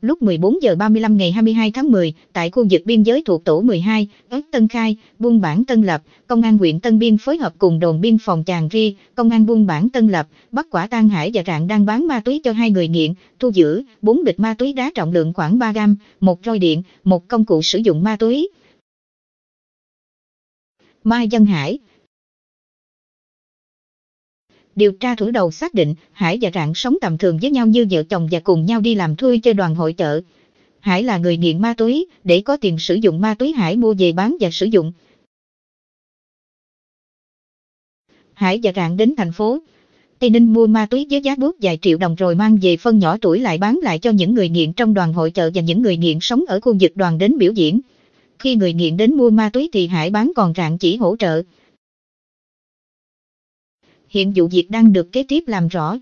Lúc 14 giờ 35 ngày 22 tháng 10, tại khu vực biên giới thuộc tổ 12, ấp Tân Khai, buôn bản Tân Lập, công an huyện Tân Biên phối hợp cùng đồn biên phòng Tràng Ri, công an buôn bản Tân Lập, bắt quả tang Hải và Rạng đang bán ma túy cho hai người nghiện, thu giữ 4 bịch ma túy đá trọng lượng khoảng 3 gram, một roi điện, một công cụ sử dụng ma túy. Mai Dân Hải Điều tra thủ đầu xác định Hải và Rạng sống tầm thường với nhau như vợ chồng và cùng nhau đi làm thuê chơi đoàn hội chợ. Hải là người nghiện ma túy, để có tiền sử dụng ma túy Hải mua về bán và sử dụng. Hải và Rạng đến thành phố Tây Ninh mua ma túy với giá bút vài triệu đồng rồi mang về phân nhỏ tuổi lại bán lại cho những người nghiện trong đoàn hội chợ và những người nghiện sống ở khu vực đoàn đến biểu diễn. Khi người nghiện đến mua ma túy thì Hải bán còn Rạng chỉ hỗ trợ hiện vụ việc đang được kế tiếp làm rõ.